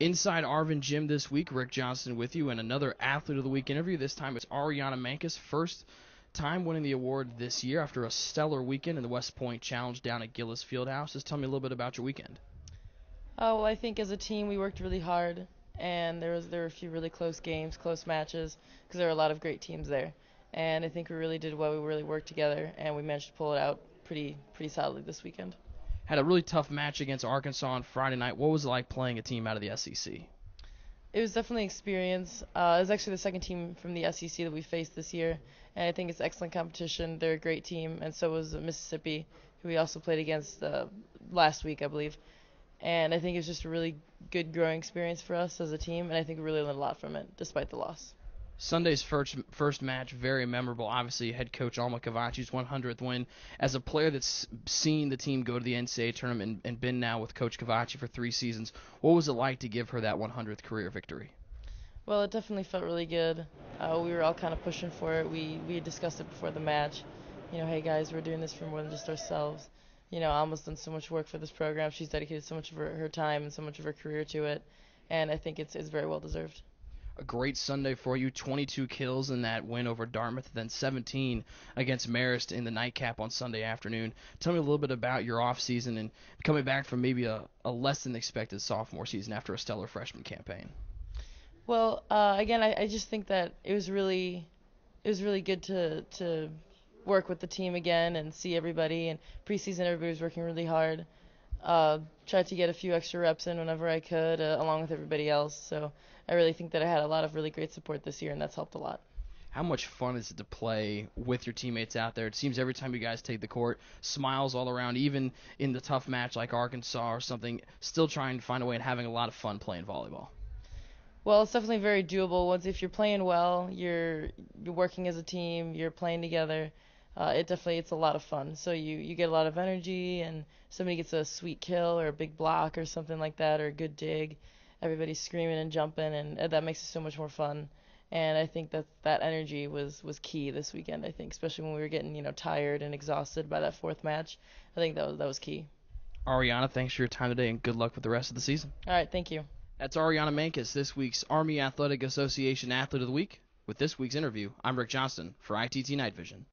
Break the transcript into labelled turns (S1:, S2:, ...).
S1: Inside Arvin Gym this week, Rick Johnston with you, and another Athlete of the Week interview. This time it's Ariana Mankus, first time winning the award this year after a stellar weekend in the West Point Challenge down at Gillis Fieldhouse. Just tell me a little bit about your weekend.
S2: Oh, well, I think as a team we worked really hard, and there was there were a few really close games, close matches, because there were a lot of great teams there. And I think we really did well. We really worked together, and we managed to pull it out pretty pretty solidly this weekend
S1: had a really tough match against Arkansas on Friday night. What was it like playing a team out of the SEC?
S2: It was definitely an experience. Uh, it was actually the second team from the SEC that we faced this year, and I think it's excellent competition. They're a great team, and so was Mississippi, who we also played against uh, last week, I believe. And I think it was just a really good growing experience for us as a team, and I think we really learned a lot from it, despite the loss.
S1: Sunday's first first match very memorable. Obviously, head coach Alma Kovaci's 100th win. As a player that's seen the team go to the NCAA tournament and, and been now with Coach Kovaci for three seasons, what was it like to give her that 100th career victory?
S2: Well, it definitely felt really good. Uh, we were all kind of pushing for it. We we had discussed it before the match. You know, hey guys, we're doing this for more than just ourselves. You know, Alma's done so much work for this program. She's dedicated so much of her, her time and so much of her career to it, and I think it's it's very well deserved
S1: a great Sunday for you. 22 kills in that win over Dartmouth, then 17 against Marist in the nightcap on Sunday afternoon. Tell me a little bit about your off season and coming back from maybe a, a less than expected sophomore season after a stellar freshman campaign.
S2: Well, uh, again, I, I just think that it was really, it was really good to to work with the team again and see everybody. And preseason, everybody was working really hard. Uh, tried to get a few extra reps in whenever I could, uh, along with everybody else. So I really think that I had a lot of really great support this year, and that's helped a lot.
S1: How much fun is it to play with your teammates out there? It seems every time you guys take the court, smiles all around, even in the tough match like Arkansas or something, still trying to find a way and having a lot of fun playing volleyball.
S2: Well, it's definitely very doable. Once if you're playing well, you're you're working as a team, you're playing together. Uh, it definitely it's a lot of fun. So you you get a lot of energy, and somebody gets a sweet kill or a big block or something like that, or a good dig everybody's screaming and jumping, and that makes it so much more fun. And I think that that energy was was key this weekend. I think, especially when we were getting you know tired and exhausted by that fourth match, I think that was that was key.
S1: Ariana, thanks for your time today, and good luck with the rest of the season.
S2: All right, thank you.
S1: That's Ariana Mankus, this week's Army Athletic Association Athlete of the Week. With this week's interview, I'm Rick Johnston for ITT Night Vision.